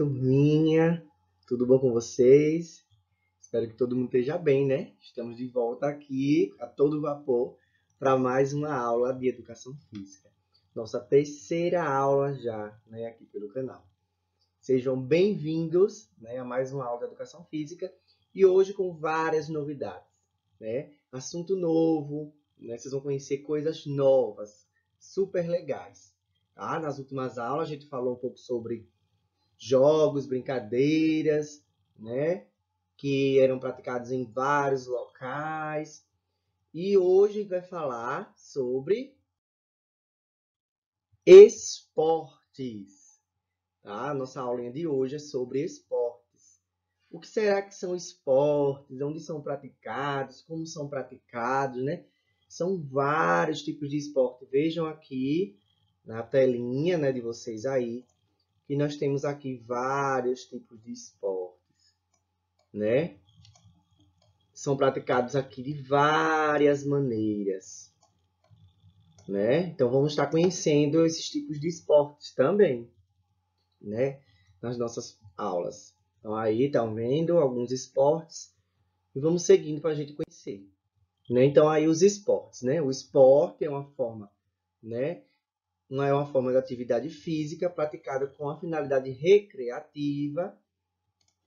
turminha? Tudo bom com vocês? Espero que todo mundo esteja bem, né? Estamos de volta aqui a todo vapor para mais uma aula de educação física. Nossa terceira aula já, né, aqui pelo canal. Sejam bem-vindos, né, a mais uma aula de educação física e hoje com várias novidades, né? Assunto novo, né? Vocês vão conhecer coisas novas, super legais. Tá? Nas últimas aulas a gente falou um pouco sobre jogos, brincadeiras, né? Que eram praticados em vários locais. E hoje vai falar sobre esportes. Tá? Nossa aulinha de hoje é sobre esportes. O que será que são esportes? Onde são praticados? Como são praticados, né? São vários tipos de esporte. Vejam aqui na telinha né, de vocês aí, que nós temos aqui vários tipos de esportes, né? São praticados aqui de várias maneiras, né? Então, vamos estar conhecendo esses tipos de esportes também, né? Nas nossas aulas. Então, aí, estão vendo alguns esportes e vamos seguindo para a gente conhecer. Né? Então, aí os esportes, né? O esporte é uma forma, né? Não é uma forma de atividade física praticada com a finalidade recreativa.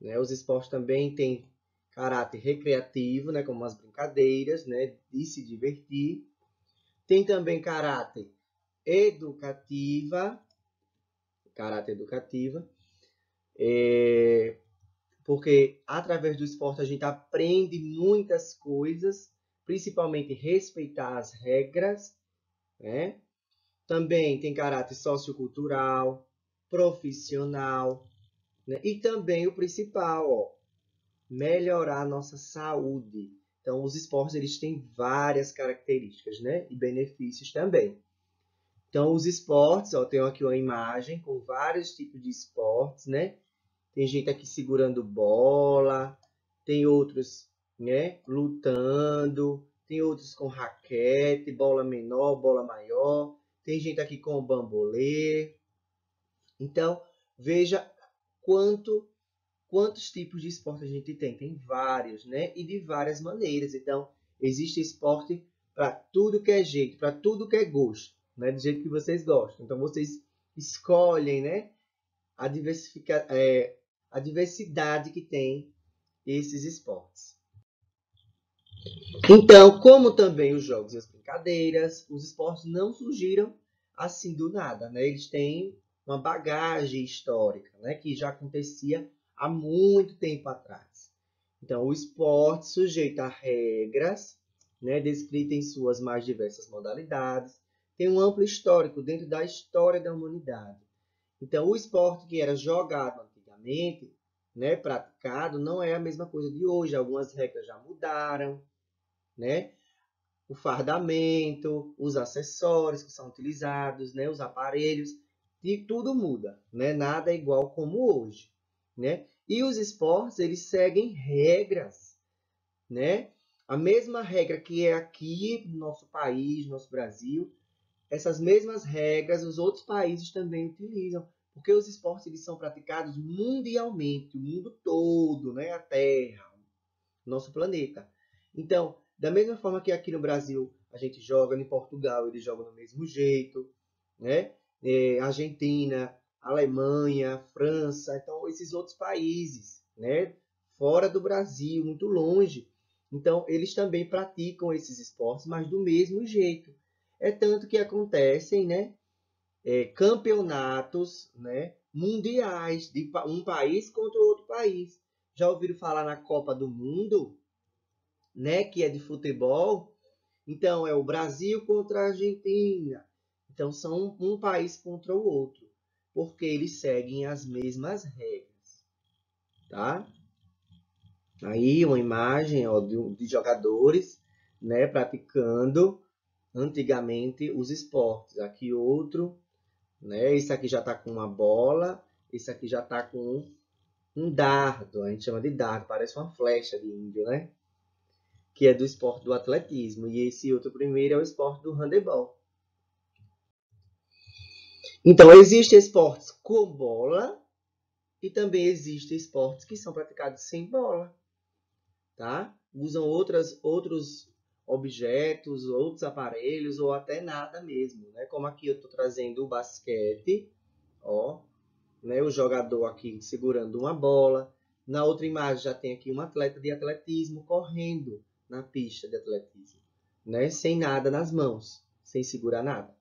Né? Os esportes também têm caráter recreativo, né? como as brincadeiras, né? de se divertir. Tem também caráter educativa, caráter educativa, é, porque através do esporte a gente aprende muitas coisas, principalmente respeitar as regras, né? Também tem caráter sociocultural, profissional, né? e também o principal, ó, melhorar a nossa saúde. Então, os esportes eles têm várias características né? e benefícios também. Então, os esportes, ó, tenho aqui uma imagem com vários tipos de esportes, né? Tem gente aqui segurando bola, tem outros né, lutando, tem outros com raquete, bola menor, bola maior, tem gente aqui com o bambolê. Então, veja quanto quantos tipos de esporte a gente tem. Tem vários, né? E de várias maneiras. Então, existe esporte para tudo que é jeito, para tudo que é gosto, né? Do jeito que vocês gostam. Então, vocês escolhem, né? A, é, a diversidade que tem esses esportes. Então, como também os jogos e as brincadeiras, os esportes não surgiram assim do nada, né? Eles têm uma bagagem histórica, né? Que já acontecia há muito tempo atrás. Então, o esporte sujeito a regras, né? Descrita em suas mais diversas modalidades, tem um amplo histórico dentro da história da humanidade. Então, o esporte que era jogado antigamente, né? Praticado, não é a mesma coisa de hoje. Algumas regras já mudaram, né? O fardamento, os acessórios que são utilizados, né? Os aparelhos, e tudo muda, né? Nada é igual como hoje, né? E os esportes, eles seguem regras, né? A mesma regra que é aqui no nosso país, no nosso Brasil, essas mesmas regras os outros países também utilizam, porque os esportes eles são praticados mundialmente, o mundo todo, né? A Terra, nosso planeta. Então, da mesma forma que aqui no Brasil a gente joga, em Portugal eles jogam do mesmo jeito, né? É, Argentina, Alemanha, França, então esses outros países, né? Fora do Brasil, muito longe. Então eles também praticam esses esportes, mas do mesmo jeito. É tanto que acontecem, né? É, campeonatos, né? Mundiais de um país contra outro país. Já ouviram falar na Copa do Mundo? Né, que é de futebol. Então, é o Brasil contra a Argentina. Então, são um país contra o outro, porque eles seguem as mesmas regras, tá? Aí, uma imagem ó, de, de jogadores, né, praticando antigamente os esportes. Aqui outro, né? Esse aqui já está com uma bola, esse aqui já está com um dardo, a gente chama de dardo, parece uma flecha de índio, né? Que é do esporte do atletismo, e esse outro primeiro é o esporte do handebol. Então, existem esportes com bola, E também existem esportes que são praticados sem bola, tá? Usam outras, outros objetos, outros aparelhos ou até nada mesmo, né? Como aqui eu estou trazendo o basquete, ó, né? O jogador aqui segurando uma bola. Na outra imagem já tem aqui um atleta de atletismo correndo na pista de atletismo, né? Sem nada nas mãos, sem segurar nada.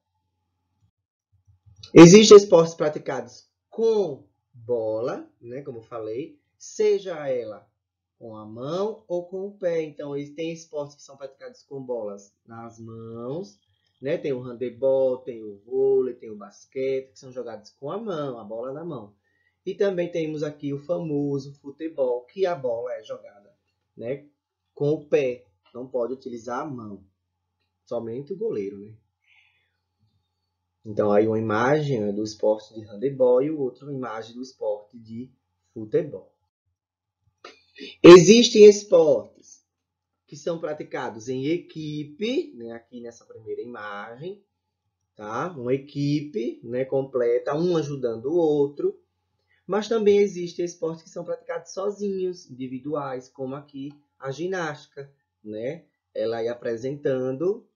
Existem esportes praticados com bola, né? Como falei, seja ela com a mão ou com o pé. Então, tem esportes que são praticados com bolas nas mãos, né? Tem o handebol, tem o vôlei, tem o basquete, que são jogados com a mão, a bola na mão. E também temos aqui o famoso futebol, que a bola é jogada, né? Com o pé, não pode utilizar a mão, somente o goleiro, né? Então, aí uma imagem né, do esporte de handebol e o outro uma imagem do esporte de futebol. Existem esportes que são praticados em equipe, né, aqui nessa primeira imagem, tá? Uma equipe, né, completa, um ajudando o outro. Mas também existem esportes que são praticados sozinhos, individuais, como aqui a ginástica, né? Ela aí apresentando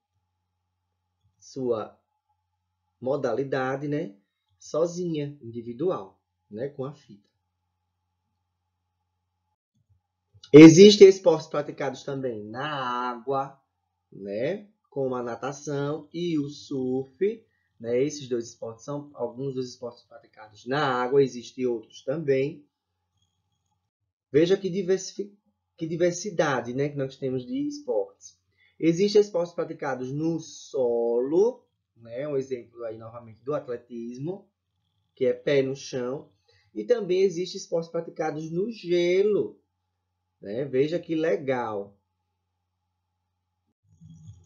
sua modalidade, né? Sozinha, individual, né? Com a fita. Existem esportes praticados também na água, né? Como a natação e o surf. Né? Esses dois esportes são alguns dos esportes praticados na água, existem outros também. Veja que, que diversidade né, que nós temos de esportes. Existem esportes praticados no solo, né? um exemplo aí novamente do atletismo, que é pé no chão. E também existem esportes praticados no gelo, né? Veja que legal.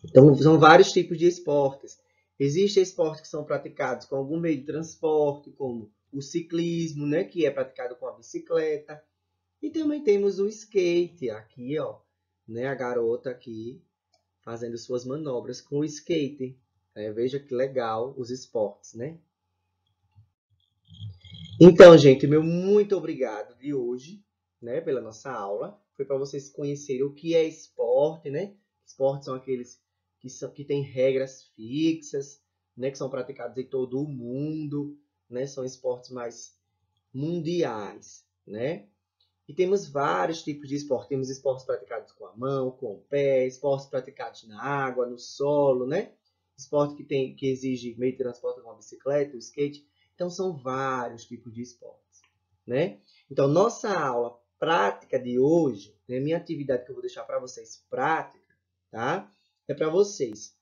Então, são vários tipos de esportes. Existem esportes que são praticados com algum meio de transporte, como o ciclismo, né, que é praticado com a bicicleta. E também temos o skate, aqui, ó, né, a garota aqui fazendo suas manobras com o skate. É, veja que legal os esportes, né? Então, gente, meu muito obrigado de hoje né, pela nossa aula. Foi para vocês conhecerem o que é esporte, né? Esportes são aqueles que, são, que têm regras fixas, né, que são praticados em todo o mundo, né? São esportes mais mundiais, né? E temos vários tipos de esporte. Temos esportes praticados com a mão, com o pé, esportes praticados na água, no solo, né? Esporte que, tem, que exige meio de transporte como a bicicleta, o skate. Então, são vários tipos de esportes, né? Então, nossa aula prática de hoje, né, minha atividade que eu vou deixar para vocês prática, tá? É para vocês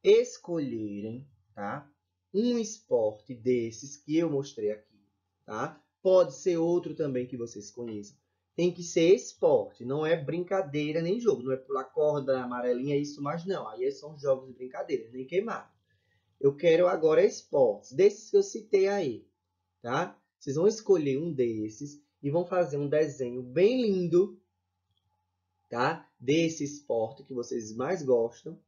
escolherem, tá? Um esporte desses que eu mostrei aqui, tá? Pode ser outro também que vocês conheçam. Tem que ser esporte, não é brincadeira nem jogo, não é pular corda, amarelinha, isso, mas não. Aí são jogos de brincadeira, nem queimar. Eu quero agora esportes, desses que eu citei aí, tá? Vocês vão escolher um desses e vão fazer um desenho bem lindo, tá? Desse esporte que vocês mais gostam,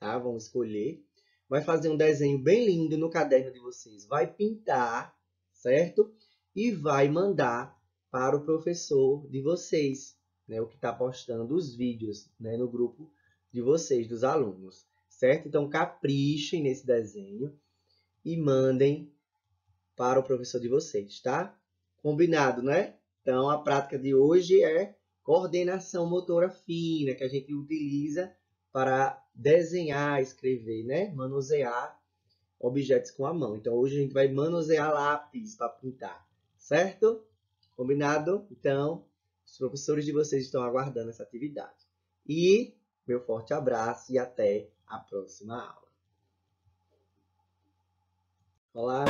tá? Vão escolher. Vai fazer um desenho bem lindo no caderno de vocês. Vai pintar, certo? E vai mandar para o professor de vocês, né? O que está postando os vídeos, né? No grupo de vocês, dos alunos, certo? Então, caprichem nesse desenho e mandem para o professor de vocês, tá? Combinado, né? Então, a prática de hoje é coordenação motora fina, que a gente utiliza para desenhar, escrever, né? Manusear objetos com a mão. Então, hoje a gente vai manusear lápis para pintar, certo? Combinado? Então, os professores de vocês estão aguardando essa atividade. E meu forte abraço e até a próxima aula. Olá!